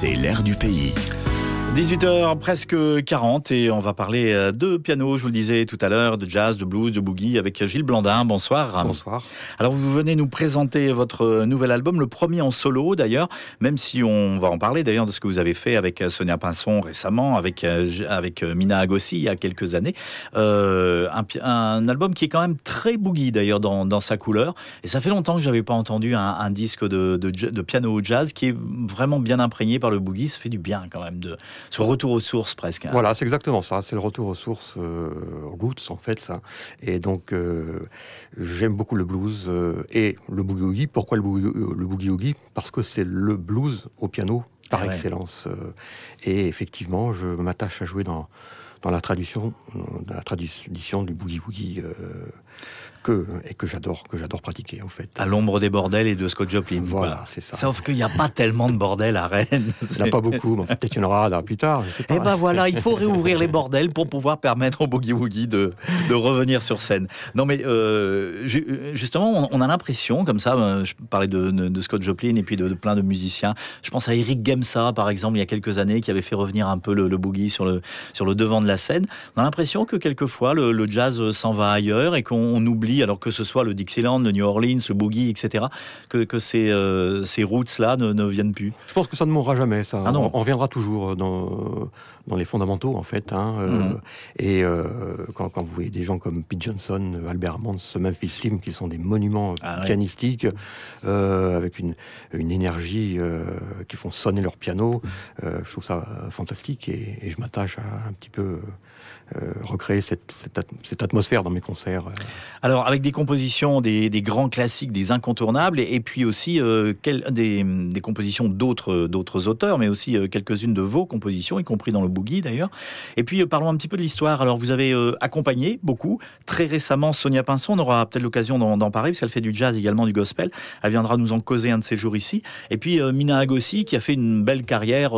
c'est l'air du pays. 18h presque 40 et on va parler euh, de piano, je vous le disais tout à l'heure, de jazz, de blues, de boogie avec Gilles Blandin. Bonsoir. Bonsoir. Alors vous venez nous présenter votre nouvel album, le premier en solo d'ailleurs, même si on va en parler d'ailleurs de ce que vous avez fait avec euh, Sonia Pinson récemment, avec, euh, avec Mina Agossi il y a quelques années. Euh, un, un, album qui est quand même très boogie d'ailleurs dans, dans, sa couleur. Et ça fait longtemps que j'avais pas entendu un, un disque de, de, de, piano jazz qui est vraiment bien imprégné par le boogie. Ça fait du bien quand même de ce retour aux sources presque. Hein. Voilà, c'est exactement ça. C'est le retour aux sources, euh, roots en fait, ça. Et donc, euh, j'aime beaucoup le blues euh, et le boogie. Pourquoi le boogie, boogie woogie? Parce que c'est le blues au piano par ah ouais. excellence. Et effectivement, je m'attache à jouer dans dans la tradition, dans la tradition du boogie woogie euh, que et que j'adore, que j'adore pratiquer en fait. À l'ombre des bordels et de Scott Joplin. Voilà, voilà. c'est ça. Sauf qu'il n'y a pas tellement de bordels à Rennes. Il n'y en a pas beaucoup, mais peut-être qu'il y en aura plus tard. Et eh ben voilà, il faut réouvrir les bordels pour pouvoir permettre au boogie woogie de, de revenir sur scène. Non mais euh, justement, on, a l'impression comme ça. euh, Je parlais de, de, de, Scott Joplin et puis de, de, plein de musiciens. Je pense à Eric Gemsa par exemple il y a quelques années qui avait fait revenir un peu le, le boogie sur le sur le devant de la scène. On a l'impression que quelquefois le, le jazz s'en va ailleurs et qu'on oublie, alors que ce soit le Dixieland, le New Orleans, le boogie, etc., que, que ces, euh, ces roots-là ne, ne, viennent plus. Je pense que ça ne mourra jamais, ça. Ah non. On, on reviendra toujours dans, dans les fondamentaux, en fait. Hein, euh, et euh, quand, quand, vous voyez des gens comme Pete Johnson, Albert Hammond, Memphis Slim, qui sont des monuments ah, pianistiques, ouais. avec une, une énergie qui font sonner leur piano, je trouve ça fantastique et, et je m'attache à un petit peu euh, recréer cette, cette, cette, atmosphère dans mes concerts. Alors, avec des compositions, des, des, grands classiques, des incontournables, et, et puis aussi euh, quel, des, des, compositions d'autres auteurs, mais aussi euh, quelques-unes de vos compositions, y compris dans le boogie d'ailleurs. Et puis, euh, parlons un petit peu de l'histoire. Alors, vous avez accompagné beaucoup, très récemment, Sonia Pinson. On aura peut-être l'occasion d'en parler, parce qu'elle fait du jazz également, du gospel. Elle viendra nous en causer un de ces jours ici. Et puis, Mina Agossi, qui a fait une belle carrière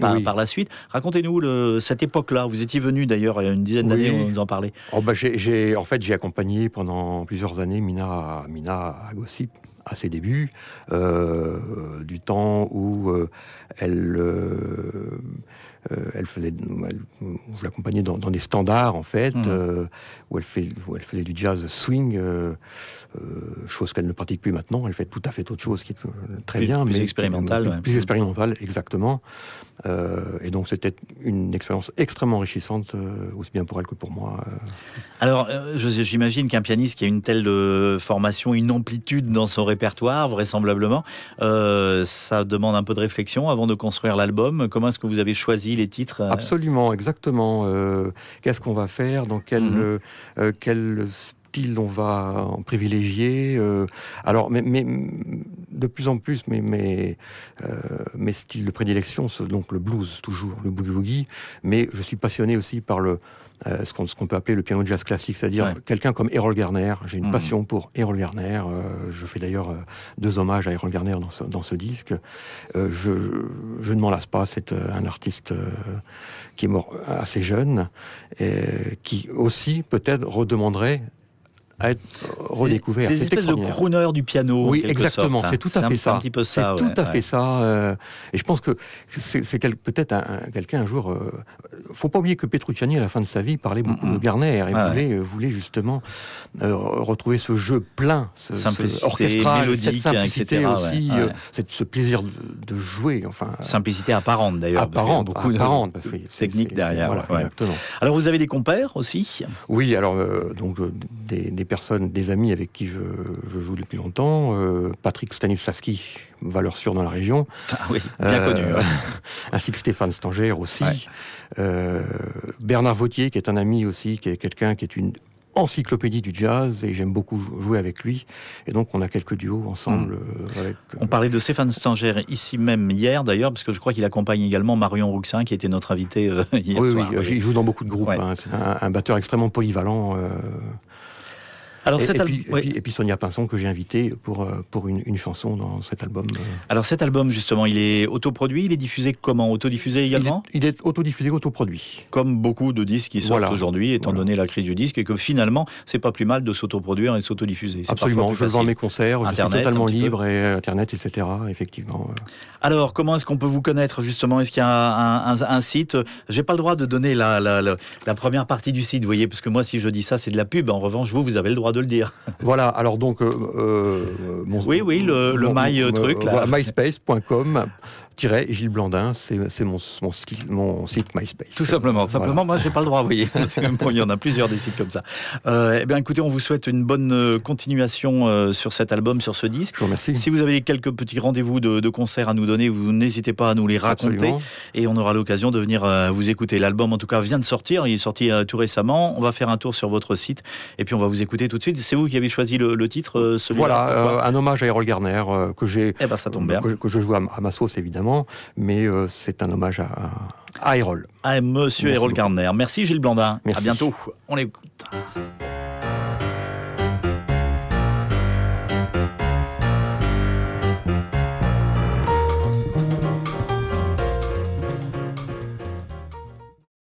par, oui. par, la suite. Racontez-nous cette époque-là. Vous étiez venu d'ailleurs une dizaine d'années, oui. on nous en parlait. Oh, bah, en fait, j'ai accompagné pendant plusieurs années Mina, Mina Agossi à ses débuts, euh, du temps où euh, elle, euh, elle faisait, elle, je l'accompagnais dans, dans, des standards en fait, mmh. où, elle fait, où elle faisait du jazz swing, chose qu'elle ne pratique plus maintenant. Elle fait tout à fait autre chose qui est très plus, bien, plus mais expérimentale, plus, ouais. plus expérimentale, exactement. et donc c'était une expérience extrêmement enrichissante, aussi bien pour elle que pour moi. Alors, j'imagine qu'un pianiste qui a une telle formation, une amplitude dans son répertoire, vraisemblablement. Euh, ça demande un peu de réflexion avant de construire l'album. Comment est-ce que vous avez choisi les titres euh? Absolument, exactement. Euh, Qu'est-ce qu'on va faire? Dans quel, mm -hmm. euh, quel style on va en privilégier euh, Alors, mais, mais, de plus en plus, mes, mes, euh, mes styles de prédilection, sont donc le blues, toujours, le boogie-woogie, mais je suis passionné aussi par le, euh, ce qu'on qu peut appeler le piano jazz classique, c'est-à-dire ouais. quelqu'un comme Errol Garner. J'ai une mmh. passion pour Errol Garner. Euh, je fais d'ailleurs euh, deux hommages à Errol Garner dans ce, dans ce disque. Je, je, ne m'en lasse pas. C'est un artiste qui est mort assez jeune, et qui aussi peut-être redemanderait à être redécouvert. C'est une espèce de crooner du piano. Oui, exactement. C'est tout à fait ça. Un petit peu ça. C'est tout à fait ça. Euh, et je pense que c'est peut-être un, quelqu'un un jour. Euh, faut pas oublier que Petrucciani, à la fin de sa vie, parlait beaucoup mm -hmm. de Garner et ah voulait, ouais. voulait, justement euh, retrouver ce jeu plein, ce, simplicité, ce orchestral, mélodique, cette simplicité etc., aussi, euh, cette, ce plaisir de, de jouer. Enfin, simplicité apparente d'ailleurs. Apparente, beaucoup apparente, de parce que technique derrière. Voilà. Alors vous avez des compères aussi? Oui, alors euh, donc des, des personnes, des amis avec qui je, je joue depuis longtemps. Euh, Patrick Stanislavski, valeur sûre dans la région. Ah oui, bien euh, connu. Ouais. ainsi que Stéphane Stanger aussi. Ouais. Euh, Bernard Vautier, qui est un ami aussi, qui est quelqu'un qui est une encyclopédie du jazz et j'aime beaucoup jouer avec lui. Et donc, on a quelques duos ensemble. Mmh. Euh, avec. On parlait de Stéphane Stanger ici même hier, d'ailleurs, parce que je crois qu'il accompagne également Marion Rouxin, qui était notre invité hier oui, soir. Oui, oui, il joue dans beaucoup de groupes. Ouais. Hein. C'est un, un, batteur extrêmement polyvalent. Euh. Alors, et, puis, et, puis, Sonia Pinson que j'ai invité pour, pour une, chanson dans cet album. Alors cet album justement, il est autoproduit, il est diffusé comment? Autodiffusé également? Il est, autodiffusé, autoproduit. Comme beaucoup de disques qui sortent aujourd'hui, étant donné la crise du disque, et que finalement, c'est pas plus mal de s'autoproduire et de s'autodiffuser. Absolument, je vends mes concerts, Internet, je suis totalement libre, et Internet, etc. Effectivement. Alors, comment est-ce qu'on peut vous connaître justement? Est-ce qu'il y a un, site? J'ai pas le droit de donner la, la, première partie du site, vous voyez, parce que moi, si je dis ça, c'est de la pub. En revanche, vous, vous avez le droit de le dire. Voilà. Alors donc, euh, euh, oui, oui, le, le my truc là. myspace.com Gilles Blandin, c'est mon, mon, mon, site MySpace. Tout simplement. Simplement, moi, j'ai pas le droit, vous voyez. il y en a plusieurs des sites comme ça. Euh, eh bien, écoutez, on vous souhaite une bonne euh, continuation euh, sur cet album, sur ce disque. Je vous remercie. Si vous avez quelques petits rendez-vous de, de concerts à nous donner, vous n'hésitez pas à nous les raconter. Et on aura l'occasion de venir vous écouter. L'album, en tout cas, vient de sortir. Il est sorti tout récemment. On va faire un tour sur votre site et puis on va vous écouter tout de suite. C'est vous qui avez choisi le, titre, celui Voilà, un hommage à Errol Garner que j'ai. Eh ben, ça tombe bien. Que, je joue à, ma sauce, évidemment mais euh, c'est un hommage à, à. À Monsieur Errol Gardner. Merci Gilles Blandin. Merci. À bientôt. On l'écoute.